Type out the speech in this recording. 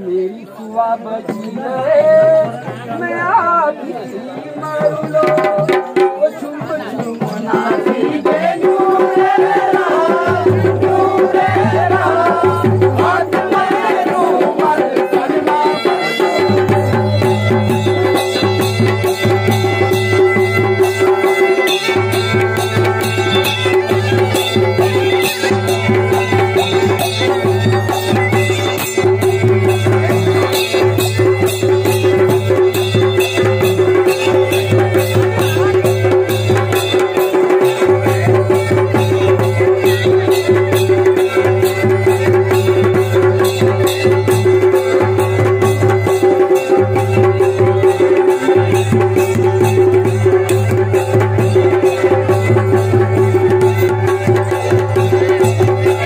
मेरी कुआ बची मैं आप मारू लो